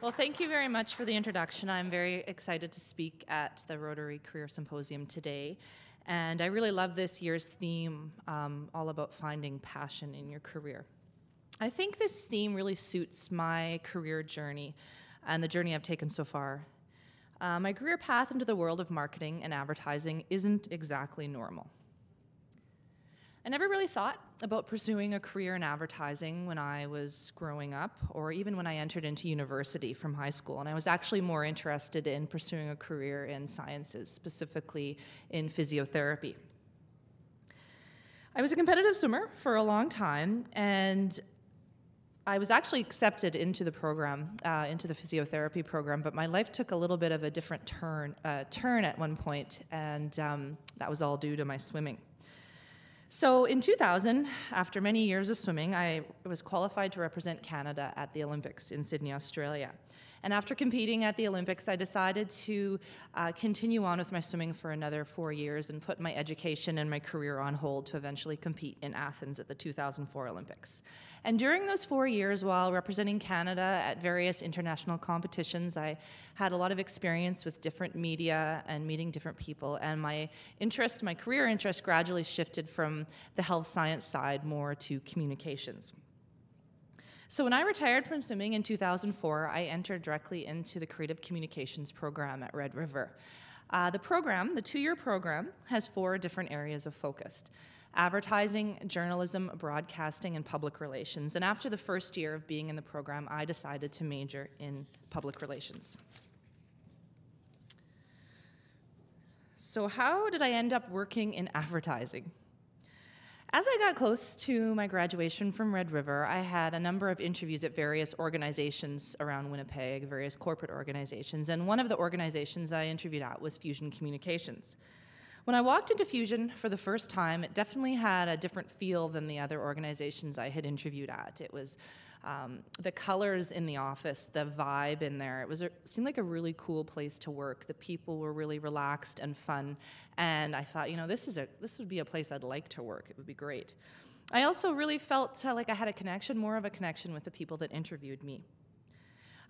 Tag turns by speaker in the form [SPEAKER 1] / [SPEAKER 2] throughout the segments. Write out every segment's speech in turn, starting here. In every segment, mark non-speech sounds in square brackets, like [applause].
[SPEAKER 1] Well, thank you very much for the introduction. I'm very excited to speak at the Rotary Career Symposium today. And I really love this year's theme, um, all about finding passion in your career. I think this theme really suits my career journey and the journey I've taken so far. Uh, my career path into the world of marketing and advertising isn't exactly normal. I never really thought about pursuing a career in advertising when I was growing up, or even when I entered into university from high school. And I was actually more interested in pursuing a career in sciences, specifically in physiotherapy. I was a competitive swimmer for a long time, and I was actually accepted into the program, uh, into the physiotherapy program, but my life took a little bit of a different turn, uh, turn at one point, and um, that was all due to my swimming. So in 2000, after many years of swimming, I was qualified to represent Canada at the Olympics in Sydney, Australia. And after competing at the Olympics, I decided to uh, continue on with my swimming for another four years and put my education and my career on hold to eventually compete in Athens at the 2004 Olympics. And during those four years, while representing Canada at various international competitions, I had a lot of experience with different media and meeting different people. And my interest, my career interest, gradually shifted from the health science side more to communications. So when I retired from swimming in 2004, I entered directly into the creative communications program at Red River. Uh, the program, the two year program, has four different areas of focus advertising, journalism, broadcasting, and public relations. And after the first year of being in the program, I decided to major in public relations. So, how did I end up working in advertising? As I got close to my graduation from Red River, I had a number of interviews at various organizations around Winnipeg, various corporate organizations, and one of the organizations I interviewed at was Fusion Communications. When I walked into Fusion for the first time, it definitely had a different feel than the other organizations I had interviewed at. It was um, the colors in the office, the vibe in there. It was a, seemed like a really cool place to work. The people were really relaxed and fun, and I thought, you know, this is a this would be a place I'd like to work. It would be great. I also really felt uh, like I had a connection, more of a connection with the people that interviewed me.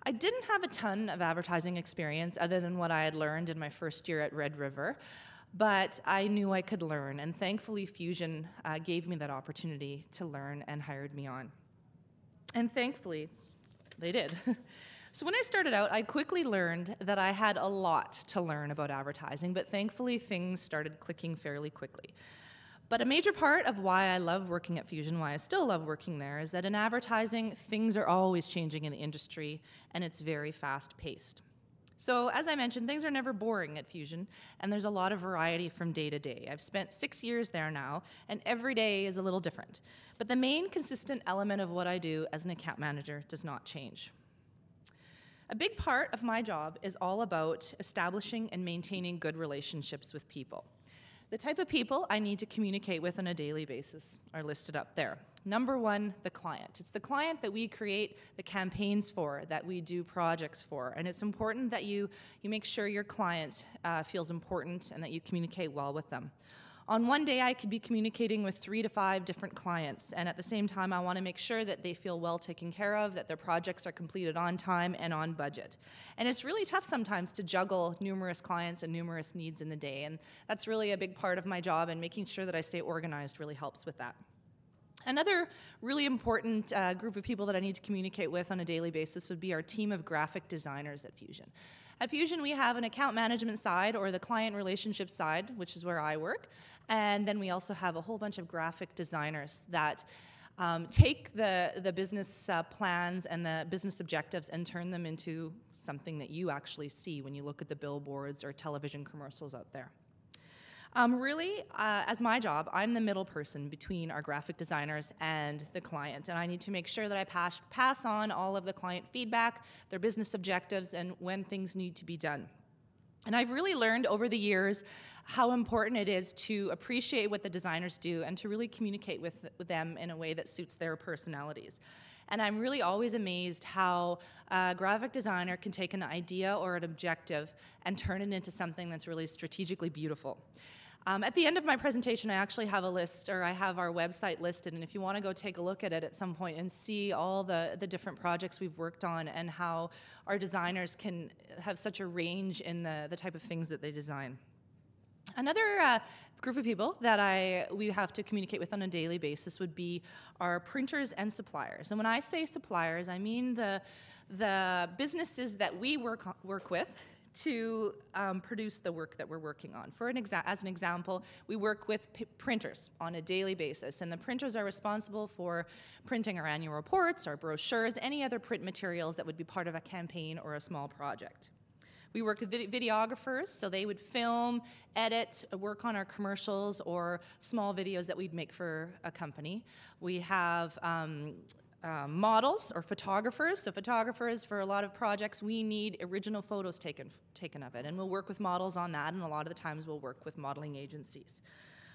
[SPEAKER 1] I didn't have a ton of advertising experience other than what I had learned in my first year at Red River but I knew I could learn, and thankfully, Fusion uh, gave me that opportunity to learn and hired me on. And thankfully, they did. [laughs] so when I started out, I quickly learned that I had a lot to learn about advertising, but thankfully, things started clicking fairly quickly. But a major part of why I love working at Fusion, why I still love working there, is that in advertising, things are always changing in the industry, and it's very fast paced. So, as I mentioned, things are never boring at Fusion, and there's a lot of variety from day to day. I've spent six years there now, and every day is a little different. But the main consistent element of what I do as an account manager does not change. A big part of my job is all about establishing and maintaining good relationships with people. The type of people I need to communicate with on a daily basis are listed up there. Number one, the client. It's the client that we create the campaigns for, that we do projects for, and it's important that you, you make sure your client uh, feels important and that you communicate well with them. On one day, I could be communicating with three to five different clients, and at the same time, I want to make sure that they feel well taken care of, that their projects are completed on time and on budget. And it's really tough sometimes to juggle numerous clients and numerous needs in the day, and that's really a big part of my job, and making sure that I stay organized really helps with that. Another really important uh, group of people that I need to communicate with on a daily basis would be our team of graphic designers at Fusion. At Fusion, we have an account management side or the client relationship side, which is where I work, and then we also have a whole bunch of graphic designers that um, take the, the business uh, plans and the business objectives and turn them into something that you actually see when you look at the billboards or television commercials out there. Um, really, uh, as my job, I'm the middle person between our graphic designers and the client, and I need to make sure that I pass, pass on all of the client feedback, their business objectives, and when things need to be done. And I've really learned over the years how important it is to appreciate what the designers do and to really communicate with, with them in a way that suits their personalities. And I'm really always amazed how a graphic designer can take an idea or an objective and turn it into something that's really strategically beautiful. Um, at the end of my presentation, I actually have a list, or I have our website listed, and if you want to go take a look at it at some point and see all the, the different projects we've worked on and how our designers can have such a range in the, the type of things that they design. Another uh, group of people that I we have to communicate with on a daily basis would be our printers and suppliers. And when I say suppliers, I mean the the businesses that we work work with to um, produce the work that we're working on. For an exa- as an example, we work with p- printers on a daily basis, and the printers are responsible for printing our annual reports, our brochures, any other print materials that would be part of a campaign or a small project. We work with vid- videographers, so they would film, edit, work on our commercials or small videos that we'd make for a company. We have um, uh, models or photographers. So photographers for a lot of projects, we need original photos taken taken of it, and we'll work with models on that. And a lot of the times, we'll work with modeling agencies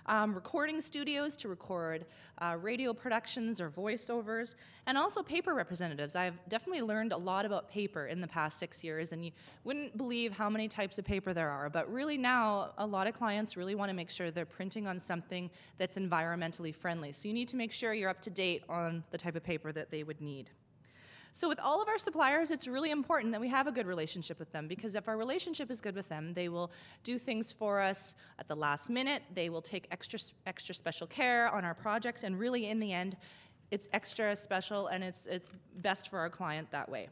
[SPEAKER 1] um, recording studios to record uh, radio productions or voiceovers, and also paper representatives. I've definitely learned a lot about paper in the past six years, and you wouldn't believe how many types of paper there are. But really, now, a lot of clients really want to make sure they're printing on something that's environmentally friendly. So you need to make sure you're up to date on the type of paper that they would need. So, with all of our suppliers, it's really important that we have a good relationship with them because if our relationship is good with them, they will do things for us at the last minute. They will take extra, extra special care on our projects, and really, in the end, it's extra special and it's, it's best for our client that way.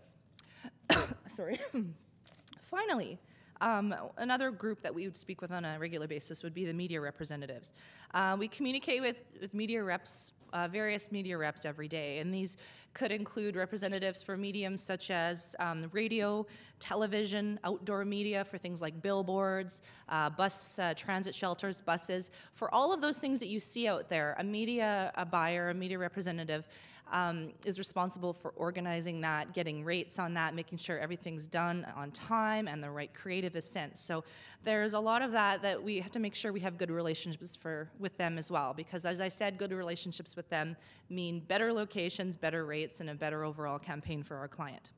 [SPEAKER 1] [coughs] Sorry. [coughs] Finally, um, another group that we would speak with on a regular basis would be the media representatives. Uh, we communicate with, with media reps, uh, various media reps every day, and these could include representatives for mediums such as um, radio, television, outdoor media for things like billboards, uh, bus uh, transit shelters, buses. For all of those things that you see out there, a media a buyer, a media representative um, is responsible for organizing that, getting rates on that, making sure everything's done on time and the right creative is sent. So there's a lot of that that we have to make sure we have good relationships for with them as well, because as I said, good relationships with them mean better locations, better rates, and a better overall campaign for our client.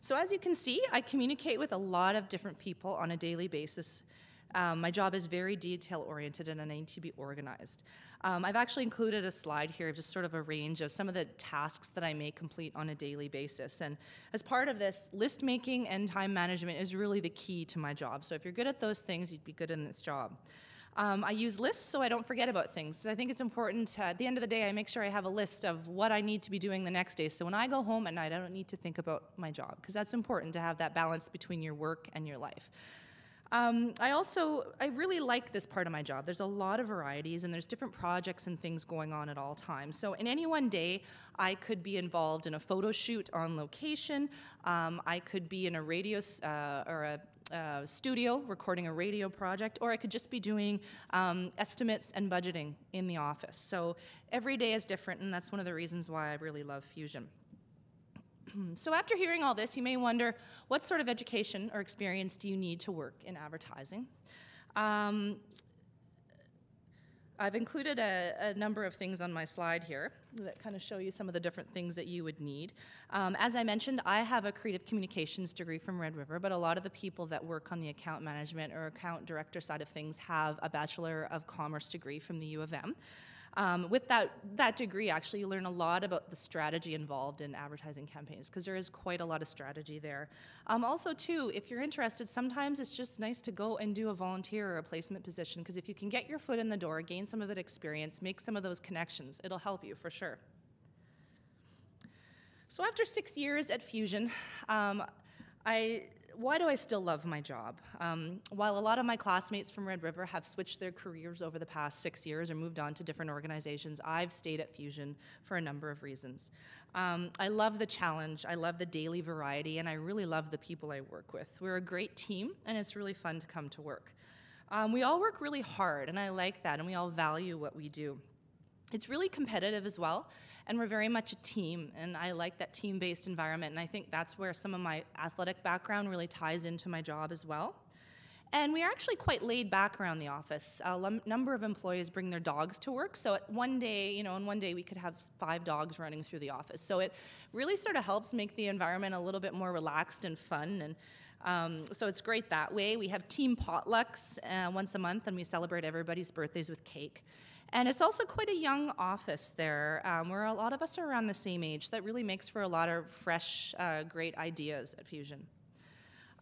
[SPEAKER 1] So as you can see, I communicate with a lot of different people on a daily basis. Um, my job is very detail oriented and I need to be organized. Um, I've actually included a slide here of just sort of a range of some of the tasks that I may complete on a daily basis. And as part of this, list making and time management is really the key to my job. So if you're good at those things, you'd be good in this job. Um, I use lists so I don't forget about things. I think it's important, uh, at the end of the day, I make sure I have a list of what I need to be doing the next day. So when I go home at night, I don't need to think about my job, because that's important to have that balance between your work and your life. Um, I also, I really like this part of my job. There's a lot of varieties and there's different projects and things going on at all times. So in any one day, I could be involved in a photo shoot on location. Um, I could be in a radio uh, or a uh, studio recording a radio project, or I could just be doing um, estimates and budgeting in the office. So every day is different, and that's one of the reasons why I really love Fusion. [clears throat] so after hearing all this, you may wonder, what sort of education or experience do you need to work in advertising? Um, I've included a, a, number of things on my slide here that kind of show you some of the different things that you would need. Um, as I mentioned, I have a creative communications degree from Red River, but a lot of the people that work on the account management or account director side of things have a Bachelor of Commerce degree from the U of M. Um, with that, that degree, actually, you learn a lot about the strategy involved in advertising campaigns because there is quite a lot of strategy there. Um, also, too, if you're interested, sometimes it's just nice to go and do a volunteer or a placement position because if you can get your foot in the door, gain some of that experience, make some of those connections, it'll help you for sure. So after six years at Fusion, um, I why do I still love my job? Um, while a lot of my classmates from Red River have switched their careers over the past six years or moved on to different organizations, I've stayed at Fusion for a number of reasons. Um, I love the challenge, I love the daily variety, and I really love the people I work with. We're a great team, and it's really fun to come to work. Um, we all work really hard, and I like that, and we all value what we do. It's really competitive as well, and we're very much a team, and I like that team based environment, and I think that's where some of my athletic background really ties into my job as well. And we are actually quite laid back around the office. A number of employees bring their dogs to work. So at one day, you know, in one day we could have five dogs running through the office. So it really sort of helps make the environment a little bit more relaxed and fun. And Um, so it's great that way. We have team potlucks uh, once a month, and we celebrate everybody's birthdays with cake. And it's also quite a young office there, um, where a lot of us are around the same age. That really makes for a lot of fresh, uh, great ideas at Fusion.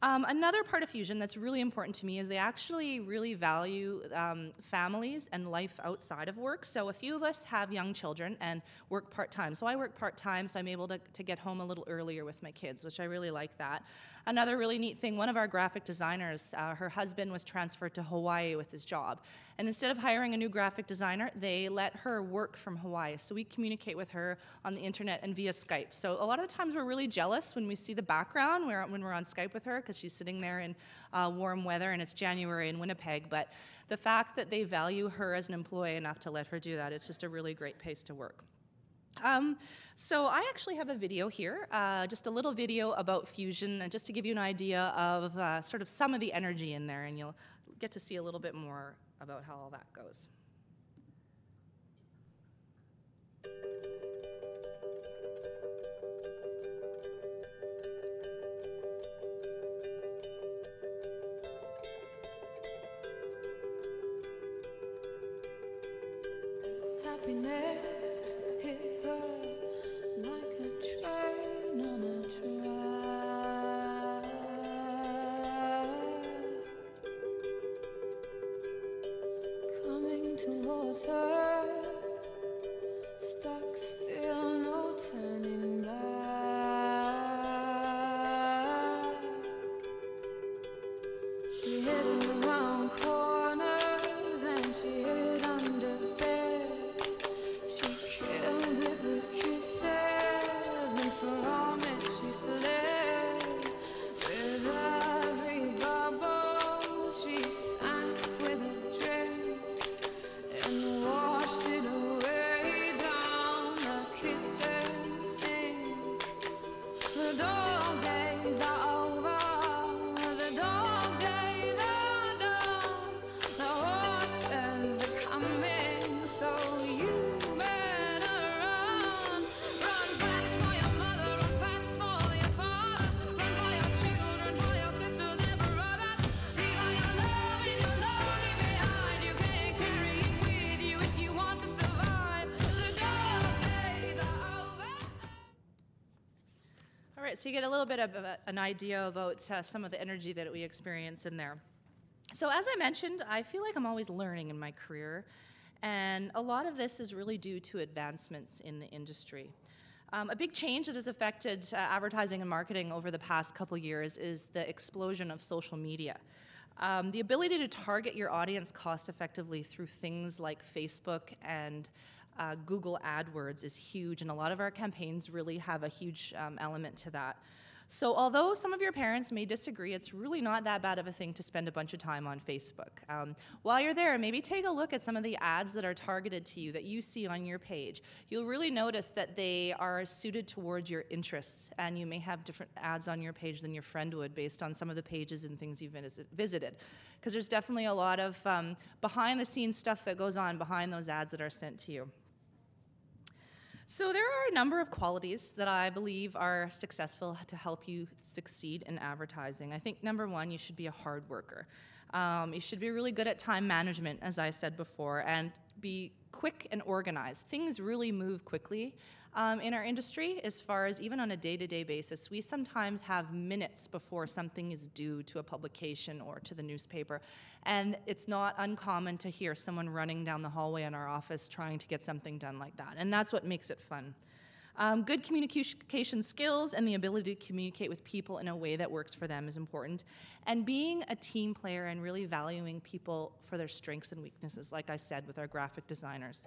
[SPEAKER 1] Um, another part of Fusion that's really important to me is they actually really value um, families and life outside of work. So a few of us have young children and work part-time. So I work part-time, so I'm able to, to get home a little earlier with my kids, which I really like that. Another really neat thing, one of our graphic designers, uh, her husband was transferred to Hawaii with his job. And instead of hiring a new graphic designer, they let her work from Hawaii. So we communicate with her on the internet and via Skype. So a lot of the times we're really jealous when we see the background when we're on Skype with her because she's sitting there in uh, warm weather and it's January in Winnipeg. But the fact that they value her as an employee enough to let her do that, it's just a really great place to work. Um, so I actually have a video here, uh, just a little video about fusion, and just to give you an idea of uh, sort of some of the energy in there, and you'll get to see a little bit more about how all that goes.
[SPEAKER 2] Coming water, stuck still, so you
[SPEAKER 1] get a little bit of a, an idea about uh, some of the energy that we experience in there. So, as I mentioned, I feel like I'm always learning in my career, and a lot of this is really due to advancements in the industry. Um, a big change that has affected uh, advertising and marketing over the past couple years is the explosion of social media. Um, the ability to target your audience cost effectively through things like Facebook and uh, Google AdWords is huge, and a lot of our campaigns really have a huge um, element to that. So, although some of your parents may disagree, it's really not that bad of a thing to spend a bunch of time on Facebook. Um, while you're there, maybe take a look at some of the ads that are targeted to you that you see on your page. You'll really notice that they are suited towards your interests, and you may have different ads on your page than your friend would based on some of the pages and things you've visited. Because there's definitely a lot of um, behind the scenes stuff that goes on behind those ads that are sent to you. So, there are a number of qualities that I believe are successful to help you succeed in advertising. I think number one, you should be a hard worker. Um, you should be really good at time management, as I said before, and be quick and organized. Things really move quickly um, in our industry, as far as even on a day to day basis. We sometimes have minutes before something is due to a publication or to the newspaper. And it's not uncommon to hear someone running down the hallway in our office trying to get something done like that. And that's what makes it fun. Um, good communication skills and the ability to communicate with people in a way that works for them is important. And being a team player and really valuing people for their strengths and weaknesses, like I said with our graphic designers.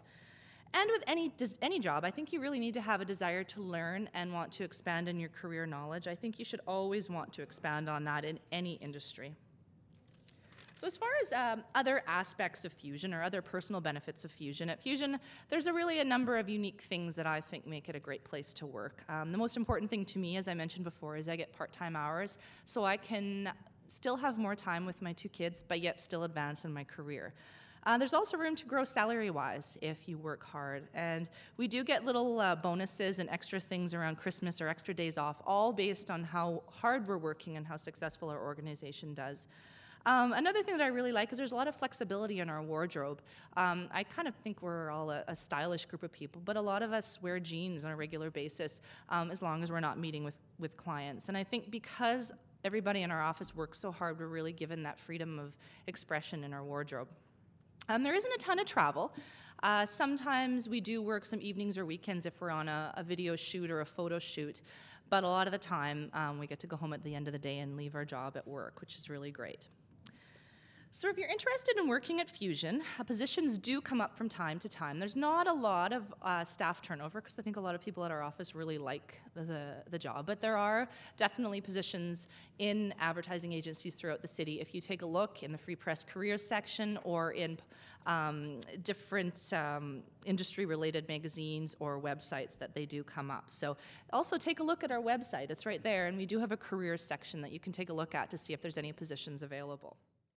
[SPEAKER 1] And with any, any job, I think you really need to have a desire to learn and want to expand in your career knowledge. I think you should always want to expand on that in any industry. So, as far as um, other aspects of Fusion or other personal benefits of Fusion, at Fusion, there's a really a number of unique things that I think make it a great place to work. Um, the most important thing to me, as I mentioned before, is I get part time hours so I can still have more time with my two kids, but yet still advance in my career. Uh, there's also room to grow salary wise if you work hard. And we do get little uh, bonuses and extra things around Christmas or extra days off, all based on how hard we're working and how successful our organization does. Um, another thing that I really like is there's a lot of flexibility in our wardrobe. Um, I kind of think we're all a, a, stylish group of people, but a lot of us wear jeans on a regular basis um, as long as we're not meeting with, with clients. And I think because everybody in our office works so hard, we're really given that freedom of expression in our wardrobe. Um, there isn't a ton of travel. Uh, sometimes we do work some evenings or weekends if we're on a, a video shoot or a photo shoot, but a lot of the time um, we get to go home at the end of the day and leave our job at work, which is really great. So if you're interested in working at Fusion, uh, positions do come up from time to time. There's not a lot of uh, staff turnover because I think a lot of people at our office really like the, the, job, but there are definitely positions in advertising agencies throughout the city. If you take a look in the Free Press careers section or in um, different um, industry-related magazines or websites that they do come up. So also take a look at our website. It's right there, and we do have a careers section that you can take a look at to see if there's any positions available.